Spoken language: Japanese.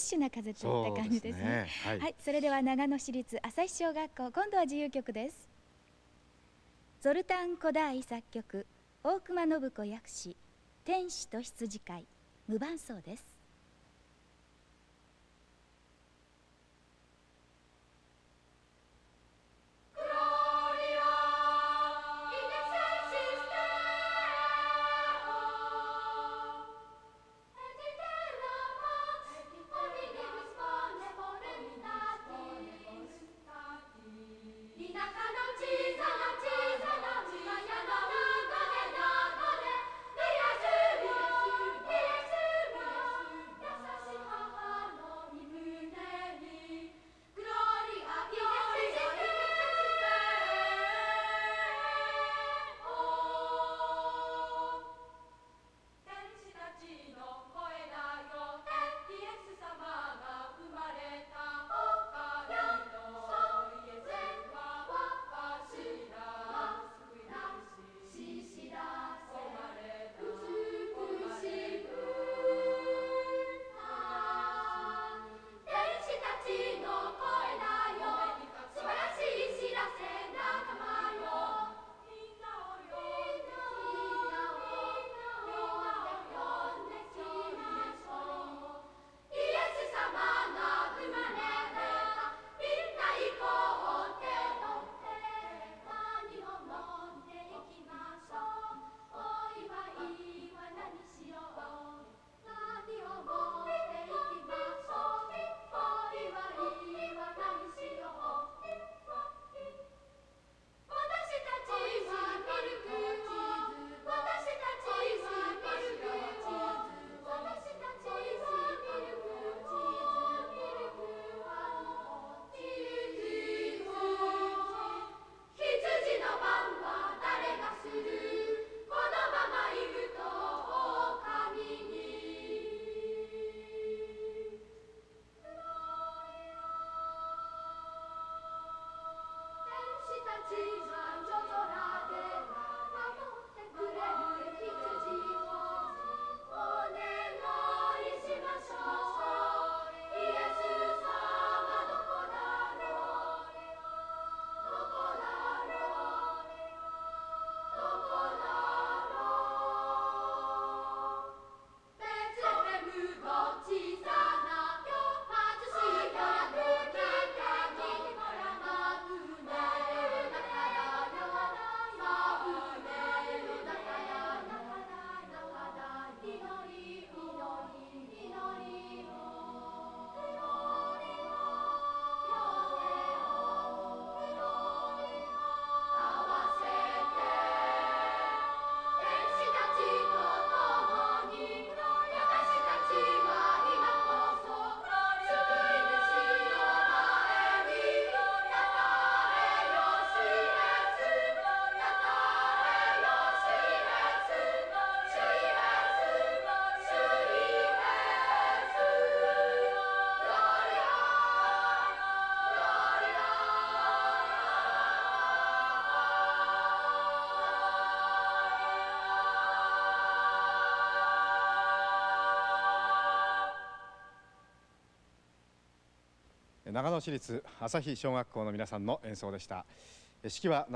シュな風といった感じですね。ねはい、はい、それでは長野市立朝日小学校今度は自由曲です。ゾルタン・コダーイ作曲大隈信子訳詞天使と羊飼い無伴奏です。長野市立朝日小学校の皆さんの演奏でした。式は